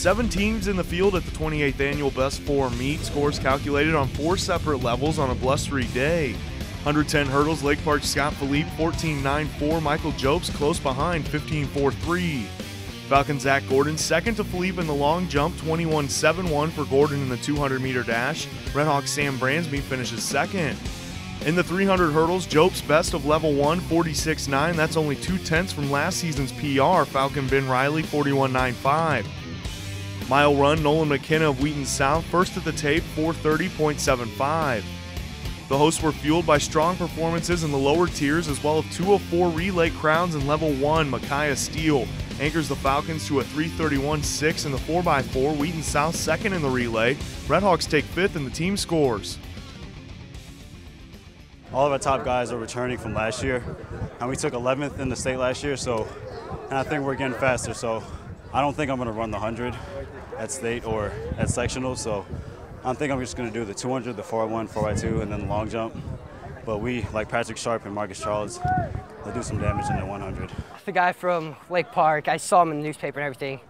Seven teams in the field at the 28th annual Best Four meet, scores calculated on four separate levels on a blustery day. 110 hurdles, Lake Park Scott Philippe 14.94, Michael Jobes close behind 15.43. Falcon Zach Gordon second to Philippe in the long jump 21.71 for Gordon in the 200 meter dash. Redhawk Sam Bransby finishes second. In the 300 hurdles, Jobes best of level 1, 46.9. That's only two tenths from last season's PR. Falcon Ben Riley, 41.95. Mile run, Nolan McKenna of Wheaton South, first at the tape, 430.75. The hosts were fueled by strong performances in the lower tiers as well as two of four relay crowns in level 1. Micaiah Steele anchors the Falcons to a 331.6 in the 4x4. Wheaton South second in the relay. Redhawks take fifth in the team scores. All of our top guys are returning from last year, and we took 11th in the state last year, so and I think we're getting faster. So I don't think I'm going to run the 100 at state or at sectional, so I think I'm just going to do the 200, the 4x1, 4x2, and then the long jump. But we, like Patrick Sharp and Marcus Charles, they'll do some damage in the 100. The guy from Lake Park, I saw him in the newspaper and everything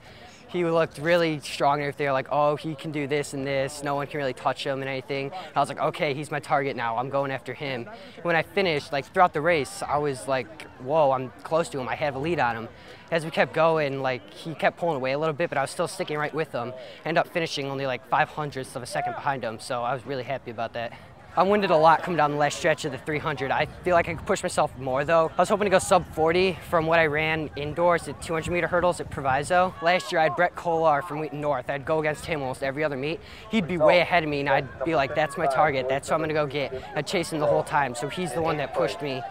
he looked really strong and everything. Like, oh, he can do this and this. No one can really touch him and anything. I was like, okay, he's my target now. I'm going after him. When I finished, like throughout the race, I was like, whoa, I'm close to him. I have a lead on him. As we kept going, like he kept pulling away a little bit, but I was still sticking right with him. End up finishing only like five hundredths of a second behind him, so I was really happy about that. I winded a lot coming down the last stretch of the 300. I feel like I could push myself more though. I was hoping to go sub 40 from what I ran indoors at 200 meter hurdles at Proviso. Last year I had Brett Kolar from Wheaton North. I'd go against him almost every other meet. He'd be way ahead of me and I'd be like, that's my target. That's what I'm gonna go get. I'd chase him the whole time. So he's the one that pushed me